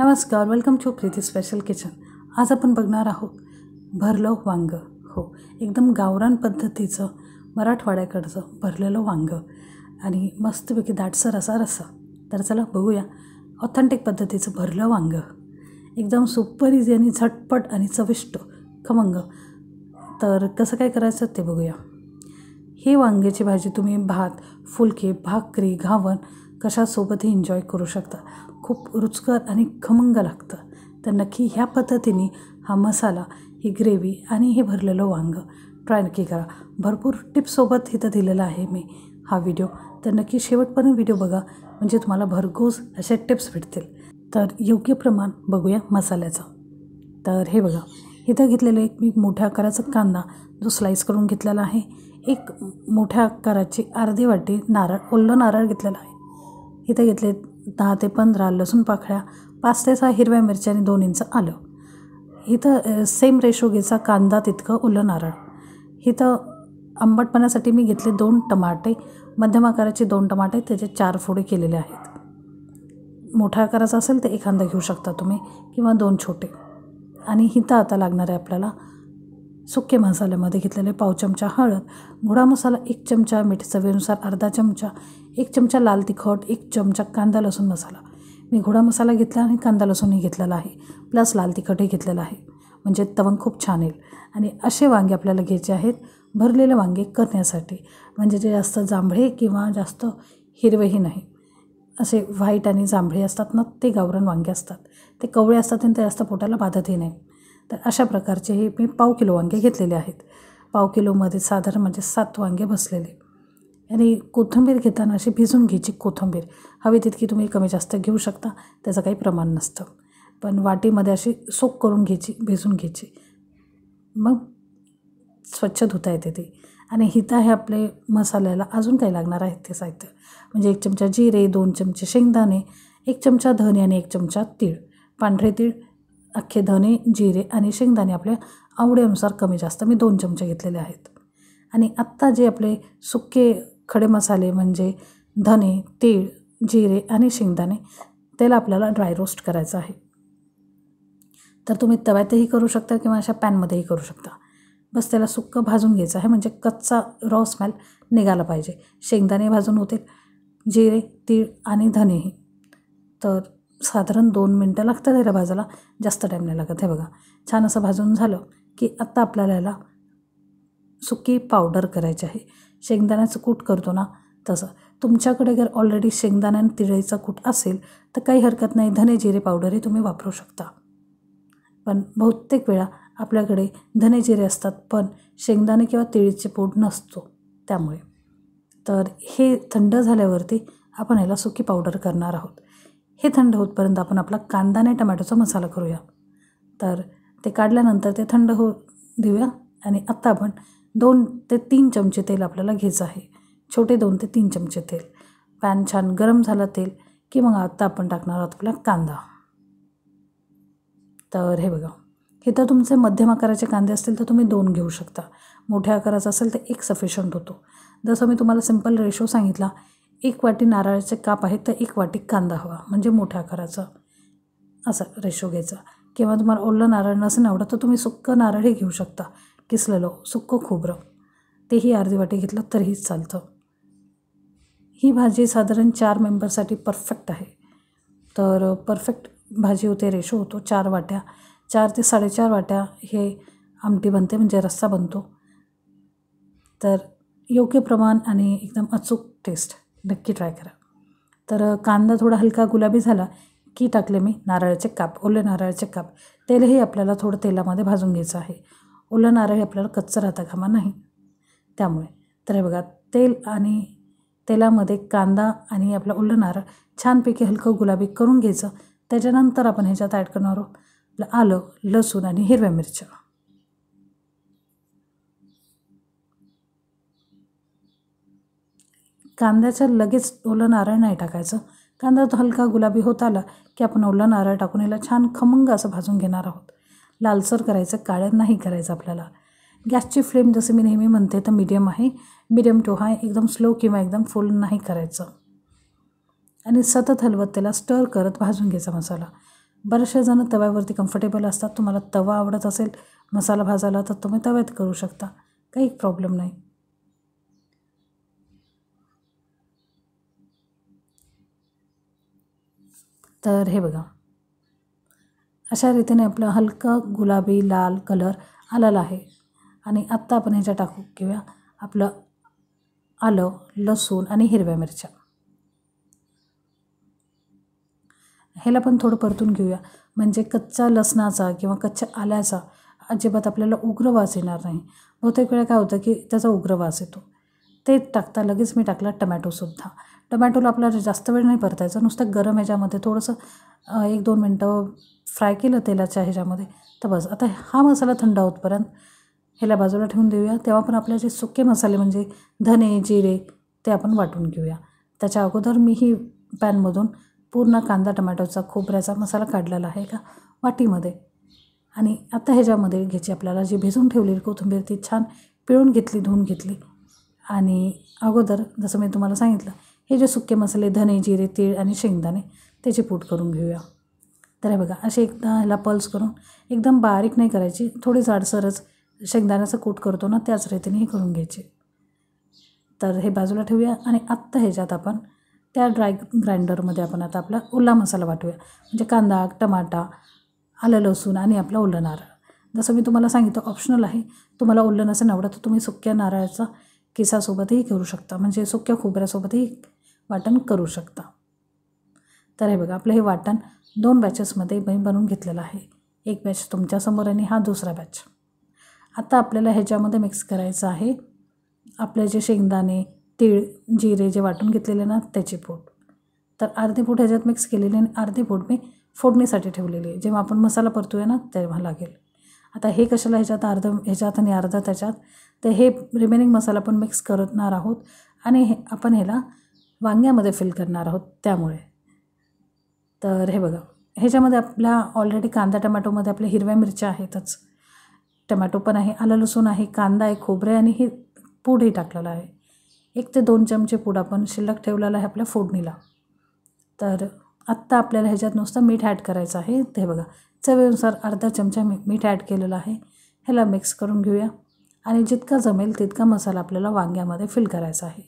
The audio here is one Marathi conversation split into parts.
नमस्कार welcome to Preeti special kitchen आज आपण बघणार आहोत भरलं वांग. हो एकदम गावरान पद्धतीचं मराठवाड्याकडचं भरलेलं वांग. आणि मस्तपैकी दाटसर असा रस्सा. तर चला बघूया ऑथेंटिक पद्धतीचं भरलं वांग. एकदम सुपर इझी आणि झटपट आणि चविष्ट खमंग. तर कसं काय करायचं ते बघूया. ही वांग्याची भाजी तुम्ही भात फुलके भाकरी घावण कशासोबतही एन्जॉय करू शकता. खूप रुचकर आणि खमंग लागतं. तर नक्की ह्या पद्धतीने हा मसाला ही ग्रेव्ही आणि हे भरलेलं वांग ट्राय नक्की करा. भरपूर टिप्ससोबत इथं दिलेला आहे मी हा व्हिडिओ तर नक्की शेवटपर्यंत व्हिडिओ बघा म्हणजे तुम्हाला भरघोस अशा टिप्स भेटतील. तर योग्य प्रमाण बघूया मसाल्याचं. तर हे बघा इथं घेतलेलं एक मी मोठ्या आकाराचा कांदा जो स्लाईस करून घेतलेला आहे. एक मोठ्या आकाराची अर्धी वाटी नारळ ओल्लं नारळ घेतलेला आहे. इथं घेतले दहा ते पंधरा लसूण पाकळ्या पाच ते सहा हिरव्या मिरच्या आणि दोन इंच आलं. इथं सेम रेशो घ्यायचा कांदा तितकं ओलं नारळ. इथं आंबटपणासाठी मी घेतले दोन टमाटे. मध्यम आकाराचे दोन टमाटे त्याचे चार फोडे केलेले आहेत. मोठ्या आकाराचा असेल तर एखादा घेऊ शकता तुम्ही किंवा दोन छोटे. आणि हिथं आता लागणार आहे आपल्याला सुके मसाल्यामध्ये घेतलेले पाव चमचा हळद घोडा मसाला एक चमचा मीठ चवीनुसार अर्धा चमचा एक चमचा लाल तिखट एक चमचा कांदा लसूण मसाला. मी घोडा मसाला घेतला आणि कांदा लसूणही घेतलेला आहे प्लस लाल तिखटही घेतलेलं आहे. म्हणजे तवंग खूप छान येईल. आणि असे वांगे आपल्याला घ्यायचे आहेत भरलेले वांगे करण्यासाठी. म्हणजे जे जास्त जांभळे किंवा जास्त हिरवेही नाही. असे व्हाईट आणि जांभळे असतात ना ते गावरण वांगे असतात. ते कवळे असतात आणि ते जास्त पोटाला बाधतही नाही. तर अशा प्रकारचे हे मी पाव किलो वांगे घेतलेले आहेत. पाव किलोमध्ये साधारण म्हणजे सात वांगे बसलेले. आणि कोथिंबीर घेताना अशी भिजून घ्यायची कोथिंबीर. हवी तितकी तुम्ही कमी जास्त घेऊ शकता त्याचं काही प्रमाण नसतं. पण वाटीमध्ये अशी सोक करून घ्यायची भिजून घ्यायची. मग स्वच्छ धुता येते ती. आणि हिता हे आपले मसाल्याला अजून काही लागणार आहेत ते साहित्य? म्हणजे एक चमचा जिरे दोन चमचे शेंगदाणे एक चमचा धने आणि एक चमचा तीळ. पांढरे तीळ अख्खे धने जिरे आणि शेंगदाणे आपल्या आवडीनुसार कमी जास्त. मी दोन चमचे घेतलेले आहेत. आणि आत्ता जे आपले सुके खडे मसाले म्हणजे धने तीळ जिरे आणि शेंगदाणे त्याला आपल्याला ड्राय रोस्ट करायचं आहे. तर तुम्ही तव्यातही करू शकता किंवा अशा पॅनमध्येही करू शकता. बस त्याला सुक्कं भाजून घ्यायचं आहे म्हणजे कच्चा रॉ स्मेल निघाला पाहिजे. शेंगदाणे भाजून होतील जिरे तीळ आणि धनेही. तर साधारण दोन मिनटं लागतात याला भाजायला. जास्त टाईम नाही लागत. हे बघा. छान असं भाजून झालं की आत्ता आपल्याला याला सुकी पावडर करायची आहे. शेंगदाण्याचं कूट करतो ना तसं. तुमच्याकडे जर ऑलरेडी शेंगदाणा आणि तिळीचा कूट असेल तर काही हरकत नाही. धने जिरे पावडरही तुम्ही वापरू शकता. पण बहुतेक वेळा आपल्याकडे धने जिरे असतात पण शेंगदाणे किंवा तिळीचे पूड नसतो त्यामुळे. तर हे थंड झाल्यावरती आपण याला सुकी पावडर करणार आहोत. हे थंड होतपर्यंत आपण आपला कांदा आणि टमॅटोचा मसाला करूया. तर ते काढल्यानंतर ते थंड हो देऊया. आणि आत्ता आपण दोन ते तीन चमचे तेल आपल्याला घ्यायचं आहे. छोटे दोन ते तीन चमचे तेल. पॅन छान गरम झालं तेल की मग आत्ता आपण टाकणार आहोत आपला कांदा. तर हे बघा. हे तर तुमचे मध्यम आकाराचे कांदे असतील तर तुम्ही दोन घेऊ शकता. मोठ्या आकाराचा असेल तर एक सफिशंट होतो. जसं मी तुम्हाला सिंपल रेशो सांगितला एक वाटी नारळाचे काप आहेत तर एक वाटी कांदा हवा म्हणजे मोठ्या आकाराचा असा रेशो घ्यायचा. किंवा तुम्हाला ओलं नारळ नसेल आवडत तर तुम्ही सुक्कं नारळही घेऊ शकता किसलेलं सुक्कं खोबरं. तेही अर्धी वाटी घेतलं तरीही चालतं. ही भाजी साधारण चार मेंबरसाठी परफेक्ट आहे. तर परफेक्ट भाजी होते रेशो होतो चार वाट्या. चार ते साडेचार वाट्या हे आमटी बनते म्हणजे रस्सा बनतो. तर योग्य प्रमाण आणि एकदम अचूक टेस्ट नक्की ट्राय करा. तर कांदा थोडा हलका गुलाबी झाला की टाकले मी नारळाचे काप ओले नारळाचे काप. तेलही आपल्याला थोडं तेलामध्ये भाजून घ्यायचं आहे. ओलं नारळ आपल्याला कच्चं राहता कामा नाही. त्यामुळे तर हे बघा तेल आणि तेलामध्ये कांदा आणि आपलं ओलं नारळ छानपैकी हलकं गुलाबी करून घ्यायचं. त्याच्यानंतर आपण ह्याच्यात ॲड करणार आहोत आलं लसूण आणि हिरव्या मिरच्या. कांद्याच्या लगेच ओलं नारळ नाही टाकायचं. कांदा तो हलका गुलाबी होत आला की आपण ओलं नारळ टाकून याला छान खमंग असं भाजून घेणार आहोत. लालसर करायचं काळं नाही करायचं आपल्याला. गॅसची फ्लेम जसं मी नेहमी म्हणते तर मीडियम आहे. मीडियम टू हाय एकदम स्लो किंवा एकदम फुल नाही करायचं. आणि सतत हलवत त्याला स्टर करत भाजून घ्यायचा मसाला. बरेचसे जण तव्यावरती कम्फर्टेबल असतात. तुम्हाला तवा आवडत असेल मसाला भाजायला तर तुम्ही तव्यात करू शकता. काही प्रॉब्लेम नाही. तर हे बघा. अशा रीतीने आपलं हलकं गुलाबी लाल कलर आलेला आहे. आणि आत्ता आपण ह्याच्या टाकू किंवा आपलं आलं लसूण आणि हिरव्या मिरच्या. ह्याला पण थोडं परतून घेऊया. म्हणजे कच्चा लसणाचा किंवा कच्च्या आल्याचा अजिबात आपल्याला उग्र वास येणार नाही. बहुतेक वेळा काय होतं की त्याचा उग्र वास येतो. ते टाकता लगेच मी टाकला टमॅटोसुद्धा टमॅटोला आपल्याला जास्त वेळ नाही परतायचं नुसतं गरम ह्याच्यामध्ये थोडंसं एक दोन मिनटं फ्राय केलं तेलाच्या ह्याच्यामध्ये. तर बस. आता हा मसाला थंड होतपर्यंत ह्याला बाजूला ठेवून देऊया. तेव्हा पण आपले जे सुके मसाले म्हणजे धने जिरे ते आपण वाटून घेऊया. त्याच्या अगोदर मी ही पॅनमधून पूर्ण कांदा टमॅटोचा खोबऱ्याचा मसाला काढलेला आहे का वाटीमध्ये. आणि आता ह्याच्यामध्ये घ्यायची आपल्याला जी भिजून ठेवलेली कोथिंबीर ती छान पिळून घेतली धुवून घेतली. आणि अगोदर जसं मी तुम्हाला सांगितलं हे जे सुके मसाले धने जिरे तीळ आणि शेंगदाणे त्याची पूट करून घेऊया. तर हे बघा असे एकदा ह्याला पल्स करून एकदम बारीक नाही करायची थोडी जाडसरच शेंगदाण्याचं कूट करतो ना त्याच रीतीने हे करून घ्यायचे. तर हे बाजूला ठेवूया आणि आत्ता ह्याच्यात आपण त्या ड्राय ग्राइंडरमध्ये आपण आता आपला ओला मसाला वाटूया. म्हणजे कांदा टमाटा आलं लसूण आणि आपला ओलं नारळ. जसं मी तुम्हाला सांगितलं ऑप्शनल आहे. तुम्हाला ओलं नसेल आवडत तर तुम्ही सुक्या नारळाचा किसासोबतही करू शकता. म्हणजे सुक्या खोबऱ्यासोबतही वाटण करू शकता. तर हे बघा आपलं हे वाटण दोन बॅचेसमध्ये मी बनवून घेतलेलं आहे. एक बॅच तुमच्यासमोर आणि हा दुसरा बॅच आता आपल्याला ह्याच्यामध्ये मिक्स करायचं आहे. आपले जे शेंगदाणे तीळ जिरे जे वाटून घेतलेले ना त्याचे पोट. तर अर्धे पोट ह्याच्यात मिक्स केलेले आणि अर्धे पोट मी फोडणीसाठी ठेवलेली आहे. जेव्हा आपण मसाला परतूया ना तेव्हा लागेल. आता हे कशाला ह्याच्यात अर्ध ह्याच्यात आणि अर्ध त्याच्यात? तर हे रिमेनिंग मसाला पण मिक्स करणार आहोत आणि हे आपण ह्याला वांग्यामध्ये फिल करणार आहोत त्यामुळे. तर हे बघा ह्याच्यामध्ये आपल्या ऑलरेडी कांदा टमॅटोमध्ये आपल्या हिरव्या मिरच्या आहेतच. टमॅटो पण आहे आलं लसूण आहे कांदा आहे खोबरे आणि हे पूडही टाकलेलं आहे. एक ते दोन चमचे पूड आपण शिल्लक ठेवलेला आहे आपल्या फोडणीला. तर आत्ता आपल्याला ह्याच्यात नुसतं मीठ ॲड करायचं आहे. ते बघा चवीनुसार अर्धा चमचा मी मीठ ॲड केलेलं आहे. ह्याला मिक्स करून घेऊया. आणि जितका जमेल तितका मसाला आपल्याला वांग्यामध्ये फिल करायचा आहे.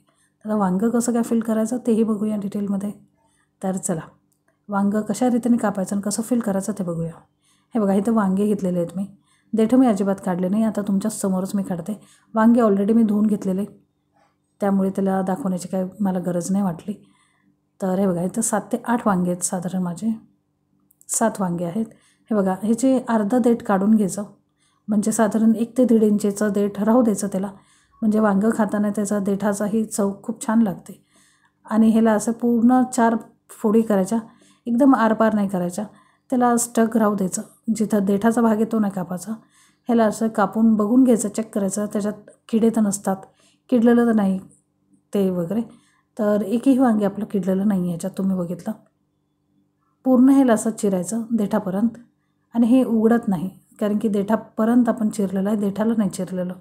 आता वांगं कसं काय फिल करायचं तेही बघूया डिटेलमध्ये तर चला वांगं कशा रीतीने कापायचं आणि कसं फिल करायचं ते बघूया. हे बघा इथं वांगे घेतलेले आहेत मी. देठं मी अजिबात काढले नाही आता तुमच्या समोरच मी काढते. वांगे ऑलरेडी मी धुवून घेतलेले. त्यामुळे त्याला दाखवण्याची काय मला गरज नाही वाटली. तर हे बघा इथं सात ते आठ वांगे आहेत साधारण माझे. सात वांगे आहेत. हे बघा ह्याचे अर्धा देठ काढून घ्यायचं म्हणजे साधारण एक ते दीड इंचेचं देठ राहू द्यायचं त्याला. म्हणजे वांगं खाताना त्याचा देठाचाही चव खूप छान लागते. आणि ह्याला असं पूर्ण चार फोडी करायच्या एकदम आरपार नाही करायच्या. त्याला स्टक राहू द्यायचं जिथं देठाचा भाग येतो ना कापाचा. ह्याला असं कापून बघून घ्यायचं चेक करायचं. त्याच्यात किडे तर नसतात किडलेलं तर नाही ते वगैरे. तर एकही वांगे आपलं किडलेलं नाही याच्यात तुम्ही बघितलं. पूर्ण ह्याला असं चिरायचं देठापर्यंत. आणि हे उघडत नाही. कारण की देठापर्यंत आपण चिरलेलं आहे देठाला नाही चिरलेलं.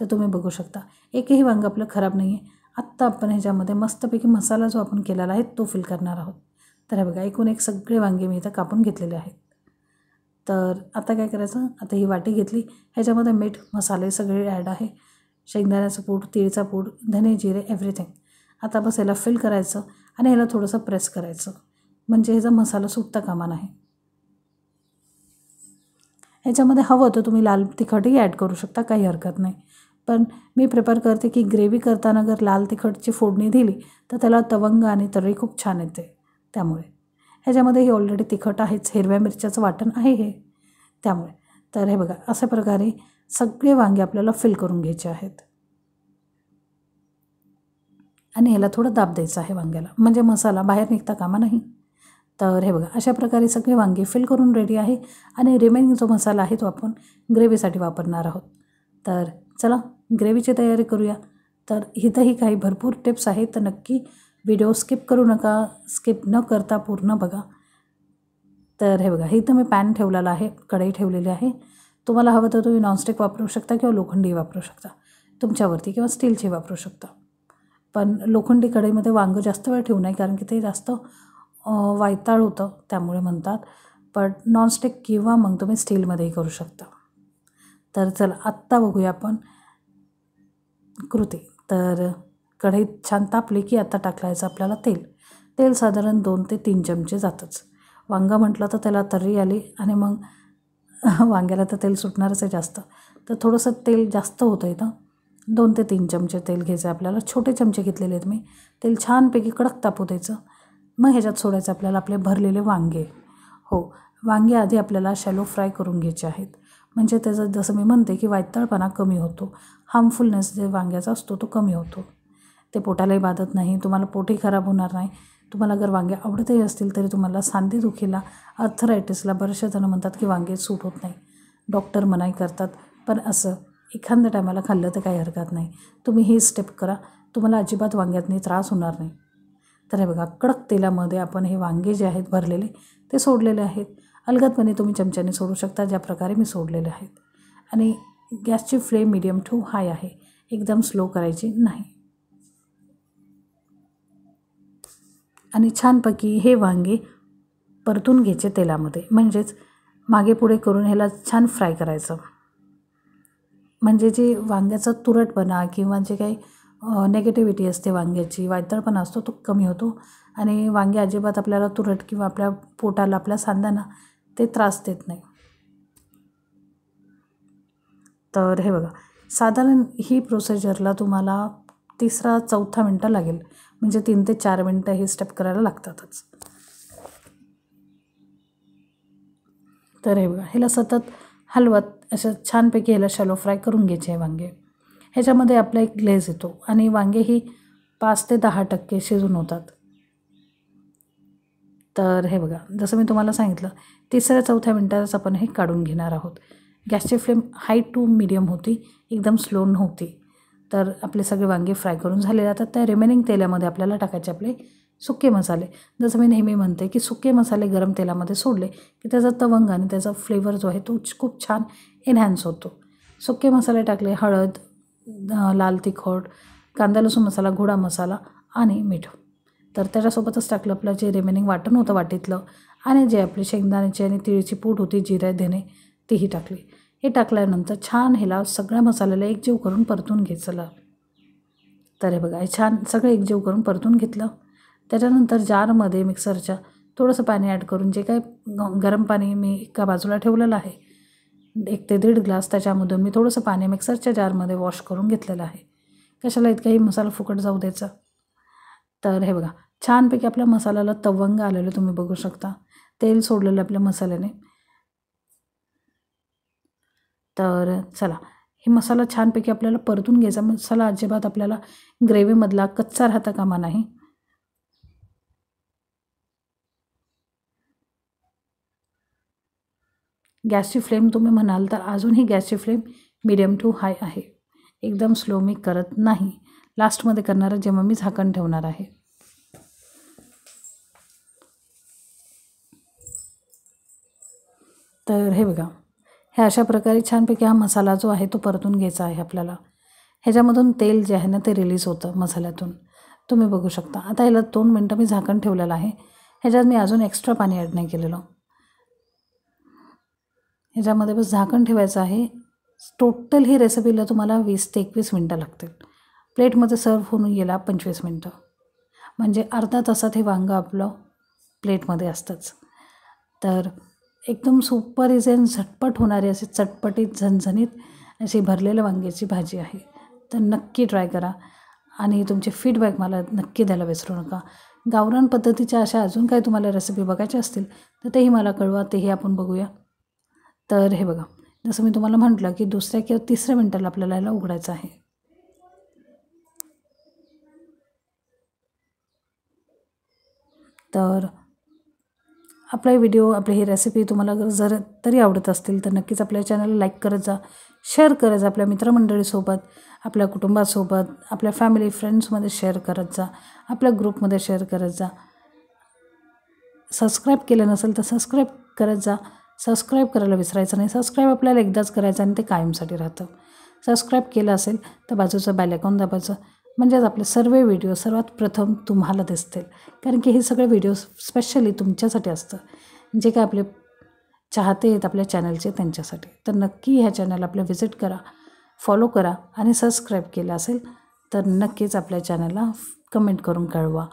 तर तुम्ही बघू शकता. एकही वांग आपलं खराब नाही आहे. आत्ता आपण ह्याच्यामध्ये मस्तपैकी मसाला जो आपण केलेला आहे तो फिल करणार आहोत. तर हे बघा एकूण एक सगळे वांगे मी इथं कापून घेतलेले आहेत. तर आता काय करायचं? आता ही वाटी घेतली. ह्याच्यामध्ये मीठ मसाले सगळे ॲड आहे. शेंगदाण्याचं पूड तिळचा पूड धने जिरे एव्हरीथिंग आता बस ह्याला फिल करायचं आणि ह्याला थोडंसं प्रेस करायचं. म्हणजे ह्याचा मसाला सुटता कामा नाही. ह्याच्यामध्ये हवं तर तुम्ही लाल तिखटही ॲड करू शकता काही हरकत नाही. पण मी प्रिफर करते की ग्रेव्ही करताना जर लाल तिखटची फोडणी दिली तर त्याला तवंग आणि तर्री खूप छान येते त्यामुळे. ह्याच्यामध्ये हे ऑलरेडी तिखट आहेच हिरव्या मिरच्याचं वाटण आहे हे त्यामुळे. तर हे बघा अशा प्रकारे सगळे वांगे आपल्याला फिल करून घ्यायचे आहेत. आणि ह्याला थोडं दाब द्यायचं आहे वांग्याला. म्हणजे मसाला बाहेर निघता कामा नाही. तर हे बघा अशा प्रकारे सगळे वांगे फिल करून रेडी आहे आणि रिमेनिंग जो मसाला आहे तो आपण ग्रेव्हीसाठी वापरणार आहोत. तर चला ग्रेव्हीची तयारी करूया. तर इथंही काही भरपूर टिप्स आहेत तर नक्की व्हिडिओ स्किप करू नका. स्किप न करता पूर्ण बघा. तर हे बघा इथं मी पॅन ठेवलेला आहे कढई ठेवलेली आहे. तुम्हाला हवं तर तुम्ही नॉनस्टिक वापरू शकता किंवा लोखंडी वापरू शकता. तुमच्यावरती किंवा स्टीलची वापरू शकता. पण लोखंडी कढईमध्ये वांगं जास्त वेळ ठेवू नये कारण की ते जास्त वायताळ होतं त्यामुळे म्हणतात. पण नॉनस्टिक किंवा मग तुम्ही स्टीलमध्येही करू शकता. तर चला आत्ता बघूया आपण कृती. तर कढईत छान तापली की आता टाकायचं आपल्याला तेल. तेल साधारण दोन ते तीन चमचे जातंच. वांगा म्हटलं तर त्याला तर्री आली आणि मग वांग्याला तर तेल सुटणारच आहे जास्त. तर थोडंसं तेल जास्त होतं इथं. दोन ते तीन चमचे तेल घ्यायचं आपल्याला. छोटे चमचे घेतलेले आहेत मी. तेल छानपैकी कडक तापू द्यायचं. मग ह्याच्यात सोडायचं आपल्याला आपले भरलेले वांगे. हो वांगे आधी आपल्याला शॅलो फ्राय करून घ्यायचे आहेत. म्हणजे त्याचं जसं मी म्हणते की वायतळपणा कमी होतो. हार्मफुलनेस जे वांग्याचा असतो तो कमी होतो. ते पोटालाही बाधत नाही तुम्हाला पोटही खराब होणार नाही. तुम्हाला जर वांगे आवडतही असतील तरी तुम्हाला सांधेदुखीला अर्थरायटिसला बरेचसे जणं म्हणतात की वांगे सूट होत नाही. डॉक्टर मनाई करतात पण असं एखाद्या टायमाला खाल्लं तर काही हरकत नाही. तुम्ही ही स्टेप करा. तुम्हाला अजिबात वांग्यातनी त्रास होणार नाही. तर हे बघा कडक तेलामध्ये आपण हे वांगे जे आहेत भरलेले ते सोडलेले आहेत. अलगदपणे तुम्ही चमच्याने सोडू शकता ज्या प्रकारे मी सोडलेले आहेत. आणि गॅसची फ्लेम मिडियम टू हाय आहे. एकदम स्लो करायची नाही. आणि छानपैकी हे वांगे परतून घ्यायचे तेलामध्ये. म्हणजेच मागे पुढे करून ह्याला छान फ्राय करायचं. म्हणजे जे वांग्याचा तुरटपणा किंवा जे काही नेगेटिव्हिटी असते वांग्याची. वायतळपणा असतो तो कमी होतो. आणि वांगे अजिबात आपल्याला तुरट किंवा आपल्या पोटाला आपल्या सांध्यांना ते त्रास देत नाही. तर हे बघा साधारण ही प्रोसिजरला तुम्हाला तिसरा चौथा मिनटं लागेल. म्हणजे तीन ते चार मिनटं हे स्टेप करायला लागतातच. तर हे बघा ह्याला सतत हलवत असं छानपैकी ह्याला शॅलो फ्राय करून घ्यायचे आहे वांगे. ह्याच्यामध्ये आपला एक ग्लेज येतो आणि वांगे ही पाच ते दहा टक्के शिजून होतात. तर हे बघा जसं मी तुम्हाला सांगितलं तिसऱ्या चौथ्या मिनटातच आपण हे काढून घेणार आहोत. गॅसची फ्लेम हाय टू मिडियम होती एकदम स्लो नव्हती. तर आपले सगळे वांगे फ्राय करून झालेले आता त्या रिमेनिंग तेलामध्ये आपल्याला टाकायचे आपले सुके मसाले. जसं मी नेहमी म्हणते की सुके मसाले गरम तेलामध्ये सोडले की त्याचा तवंग आणि त्याचा फ्लेवर जो आहे तो खूप छान एनहॅन्स होतो. सुके मसाले टाकले हळद लाल तिखट कांदा लसूण मसाला घोडा मसाला आणि मीठ. तर त्याच्यासोबतच टाकलं आपलं जे रिमेनिंग वाटण होतं वाटीतलं आणि जे आपली शेंगदाण्याची आणि तिळीची पूड होती जिरे देणे तीही टाकली. हे टाकल्यानंतर छान ह्याला सगळ्या मसाल्याला एकजीव करून परतून घेतलं. तर हे बघा हे छान सगळं एकजीव करून परतून घेतलं. त्याच्यानंतर जारमध्ये मिक्सरच्या थोडंसं पाणी ॲड करून जे काय गरम पाणी मी एका बाजूला ठेवलेलं आहे एक ते दीड ग्लास त्याच्यामधून मी थोडंसं पाणी मिक्सरच्या जारमध्ये वॉश करून घेतलेलं आहे. कशाला इतकाही मसाला फुकट जाऊ द्यायचा? तर हे बघा छानपैकी आपल्या मसाल्याला तवंग आलेलं तुम्ही बघू शकता. तेल सोडलेलं आपल्या मसाल्याने. तर चला हे मसाला छानपैकी आपल्याला परतून घ्यायचा. मसाला अजिबात आपल्याला ग्रेव्हीमधला कच्चा राहता कामा नाही. गॅसची फ्लेम तुम्ही म्हणाल तर अजूनही गॅसची फ्लेम मिडियम टू हाय आहे. एकदम स्लो मी करत नाही. लास्टमध्ये करणार जेव्हा मी झाकण ठेवणार आहे. तर हे बघा. हे अशा प्रकारे छानपैकी हा मसाला जो आहे तो परतून घ्यायचा आहे आपल्याला. ह्याच्यामधून तेल जे आहे ना ते रिलीज होतं मसाल्यातून. तुम्ही बघू शकता. आता ह्याला दोन मिनटं मी झाकण ठेवलेलं आहे. ह्याच्यात मी अजून एक्स्ट्रा पाणी ॲड नाही केलेलं. ह्याच्यामध्ये बस झाकण ठेवायचं आहे. टोटल ही रेसिपीला तुम्हाला वीस ते एकवीस मिनटं लागतील. प्लेटमध्ये सर्व होऊन गेला पंचवीस मिनटं. म्हणजे अर्धा तासात हे वांगं आपलं प्लेटमध्ये असतंच. तर एकदम सुपर इझी आणि झटपट होणारी अशी चटपटीत झणझणीत अशी भरलेल्या वांग्याची भाजी आहे. तर नक्की ट्राय करा. आणि तुमचे फीडबॅक मला नक्की द्यायला विसरू नका. गावरान पद्धतीच्या अशा अजून काही तुम्हाला रेसिपी बघायच्या असतील तर तेही मला कळवा. तेही आपण बघूया. तर हे बघा जसं मी तुम्हाला म्हटलं की दुसऱ्या किंवा तिसऱ्या मिनटाला आपल्याला याला उघडायचं आहे. तर आपला व्हिडिओ आपली ही रेसिपी तुम्हाला जर तरी आवडत असतील तर नक्कीच आपल्या चॅनलला लाईक करत जा. शेअर करत जा आपल्या मित्रमंडळीसोबत आपल्या कुटुंबासोबत आपल्या फॅमिली फ्रेंड्समध्ये शेअर करत जा आपल्या ग्रुपमध्ये शेअर करत जा. सबस्क्राईब केलं नसेल तर सबस्क्राईब करत जा. सबस्क्राईब करायला विसरायचं नाही. सबस्क्राईब आपल्याला एकदाच करायचं आणि ते कायमसाठी राहतं. सबस्क्राईब केलं असेल तर बाजूचं बॅलॅकॉन दाबायचं. म्हणजेच आपले सर्व व्हिडिओ सर्वात प्रथम तुम्हाला दिसतील. कारण की हे सगळे व्हिडिओ स्पेशली तुमच्यासाठी असतं. जे काय आपले चाहते आहेत आपल्या चॅनलचे त्यांच्यासाठी. तर नक्की ह्या चॅनल आपलं व्हिजिट करा फॉलो करा आणि सबस्क्राईब केलं असेल तर नक्कीच आपल्या चॅनलला कमेंट करून कळवा.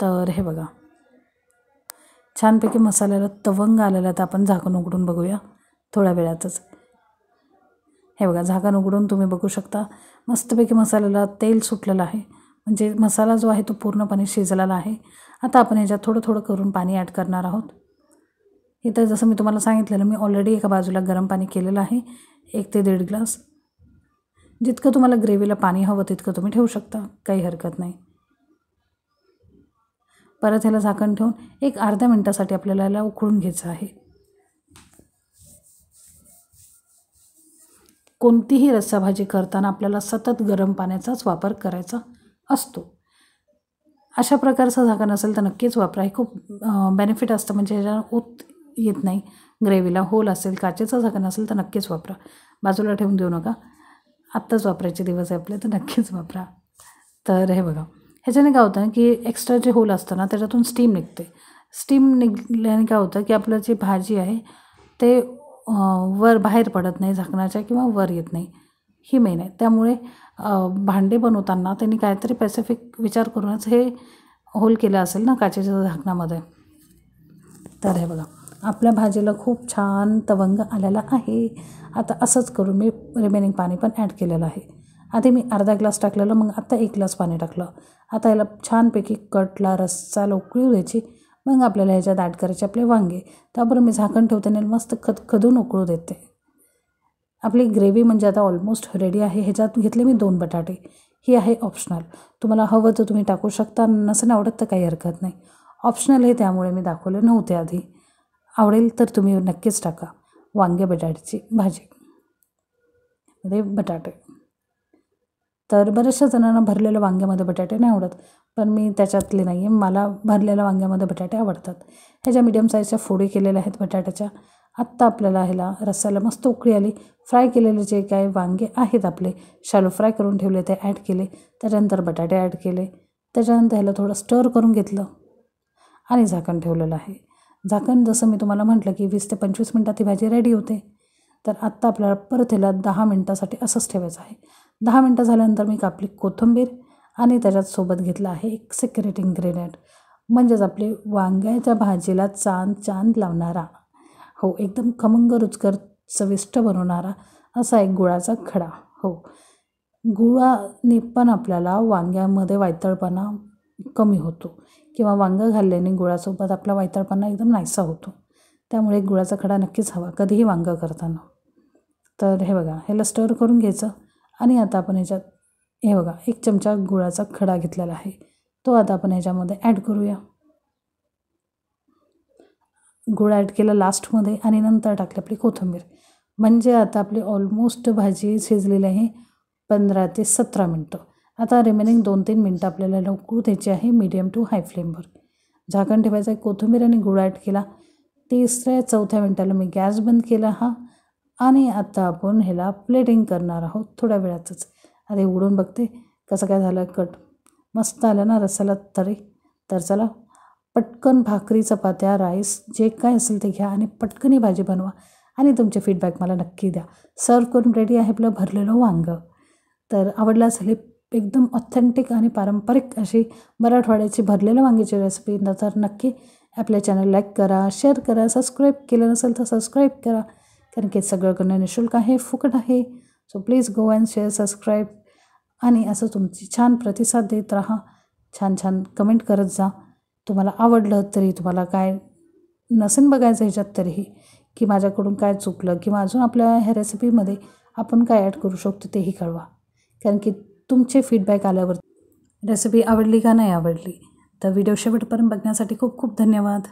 तर हे बघा. छानपैकी मसाल्याला तवंग आलेला तर आपण झाकण उघडून बघूया थोड्या वेळातच. हे बघा झाकण उघडून तुम्ही बघू शकता. मस्तपैकी मसाल्याला तेल सुटलेलं आहे. म्हणजे मसाला जो आहे तो पूर्णपणे शिजलेला आहे. आता आपण ह्याच्यात थोडं थोडं करून पाणी ॲड करणार आहोत. इथं जसं मी तुम्हाला सांगितलेलं मी ऑलरेडी एका बाजूला गरम पाणी केलेलं आहे. एक ते दीड ग्लास. जितकं तुम्हाला ग्रेव्हीला पाणी हवं तितकं तुम्ही ठेवू शकता. काही हरकत नाही. परत ह्याला झाकण ठेवून एक अर्ध्या मिनटासाठी आपल्याला याला उकळून घ्यायचं आहे. कोणतीही रस्साभाजी करताना आपल्याला सतत गरम पाण्याचाच वापर करायचा असतो. अशा प्रकारचं झाकण असेल तर नक्कीच वापरा. हे खूप बेनिफिट असतं. म्हणजे ह्याच्या ओत येत नाही. ग्रेव्हीला होल असेल काचेचं झाकण असेल तर नक्कीच वापरा. बाजूला ठेवून देऊ नका. आत्ताच वापरायचे दिवस आहे आपले तर नक्कीच वापरा. तर हे बघा. ह्याच्याने काय होतं की एक्स्ट्रा जे होल असतं ना त्याच्यातून स्टीम निघते. स्टीम निघल्याने काय होतं की आपलं जी भाजी आहे ते वर बाहेर पडत नाही झाकणाच्या किंवा वर येत नाही. ही मेन आहे. त्यामुळे भांडे बनवताना त्यांनी काहीतरी पॅसिफिक विचार करूनच हे होल केलं असेल ना काचेच्या झाकणामध्ये. तर हे बघा आपल्या भाजीला खूप छान तवंग आलेला आहे. आता असंच करून मी रिमेनिंग पाणी पण ॲड केलेलं आहे. आधी मी अर्धा ग्लास टाकलेलं मग आता एक ग्लास पाणी टाकलं. आता याला छानपैकी कटला रस्सा उकळी द्यायची मग आपल्याला ह्याच्यात ॲड करायचे आपले वांगे. त्याबरोबर मी झाकण ठेवते आणि मस्त खद खदून उकळू देते. आपली ग्रेव्ही म्हणजे आता ऑलमोस्ट रेडी आहे. ह्याच्यात घेतले मी दोन बटाटे. ही आहे ऑप्शनल तुम्हाला हवं तर तुम्ही टाकू शकता. नसेल आवडत तर काही हरकत नाही. ऑप्शनल हे त्यामुळे मी दाखवले नव्हते आधी. आवडेल तर तुम्ही नक्कीच टाका. वांगे बटाट्याची भाजी. मध्ये बटाटे. तर बऱ्याचशा जणांना भरलेलं वांग्यामध्ये बटाटे नाही आवडत पण मी त्याच्यातले नाही आहे. मला भरलेल्या वांग्यामध्ये बटाटे आवडतात. ह्याच्या मीडियम साईजच्या फोडी केलेल्या आहेत बटाट्याच्या आत्ता आपल्याला ह्याला रस्स्याला मस्त उकळी आली. फ्राय केलेले जे काय वांगे आहेत आपले शालो फ्राय करून ठेवले ते ॲड केले. त्याच्यानंतर बटाटे ॲड केले. त्याच्यानंतर ह्याला थोडं स्टर करून घेतलं आणि झाकण ठेवलेलं आहे. झाकण जसं मी तुम्हाला म्हटलं की वीस ते पंचवीस मिनटात ही भाजी रेडी होते. तर आत्ता आपल्याला परत ह्याला दहा मिनटासाठी असंच ठेवायचं आहे. दहा मिनटं झाल्यानंतर मी कापली कोथिंबीर आणि त्याच्यात सोबत घेतलं आहे एक सिक्रेट इन्ग्रेडियंट म्हणजेच आपली वांग्याच्या भाजीला चांद चांद लावणारा. हो एकदम खमंग रुचकर चविष्ट बनवणारा असा एक गुळाचा खडा. हो. गुळाने पण आपल्याला वांग्यामध्ये वायतळपणा कमी होतो किंवा वांगं घालल्याने गुळासोबत आपला वायतळपणा एकदम नाहीसा होतो. त्यामुळे गुळाचा खडा नक्कीच हवा कधीही वांगं करताना. तर हे बघा ह्याला स्टर करून घ्यायचं. आणि आता आपण ह्याच्यात हे बघा एक चमचा गुळाचा खडा घेतलेला आहे. तो आता आपण ह्याच्यामध्ये ॲड करूया. गुळ ॲड केला लास्टमध्ये आणि नंतर टाकली आपली कोथिंबीर. म्हणजे आता आपली ऑलमोस्ट भाजी शिजलेली आहे पंधरा ते सतरा मिनटं. आता रिमेनिंग दोन तीन मिनटं आपल्याला लवकर द्यायची आहे मीडियम टू हाय फ्लेमवर झाकण ठेवायचं आहे कोथिंबीर आणि गुळ ॲड केला. तिसऱ्या चौथ्या मिनटाला मी गॅस बंद केला हा. आणि आत्ता आपण ह्याला प्लेटिंग करणार आहोत थोड्या वेळातच. आधी उघडून बघते कसं काय झालं कट. मस्त आलं ना रसाला तरी. तर चला पटकन भाकरी चपात्या राईस जे काय असेल ते घ्या आणि पटकनही भाजी बनवा. आणि तुमचे फीडबॅक मला नक्की द्या. सर्व करून रेडी आहे आपलं भरलेलं वांगं. तर आवडलं असेल एकदम ऑथेंटिक आणि पारंपरिक अशी मराठवाड्याची भरलेलं वांग्याची रेसिपी तर नक्की आपल्या चॅनल लाईक करा शेअर करा सबस्क्राईब केलं नसेल तर सबस्क्राईब करा. कारण की सगळं करणं निशुल्क आहे फुकट आहे. So please go and share subscribe आणि असं तुमची छान प्रतिसाद देत राहा. छान छान कमेंट करत जा. तुम्हाला आवडलं तरी तुम्हाला काय नसेल बघायचं ह्याच्यात तरीही की माझ्याकडून काय चुकलं किंवा अजून आपल्या ह्या रेसिपीमध्ये आपण काय ॲड करू शकतो तेही कळवा. कारण की तुमचे फीडबॅक आल्यावर रेसिपी आवडली का नाही आवडली. तर व्हिडिओ शेवटपर्यंत बघण्यासाठी खूप खूप धन्यवाद.